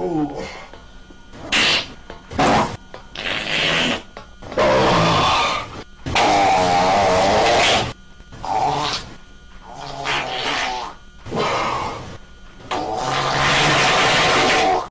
Oh.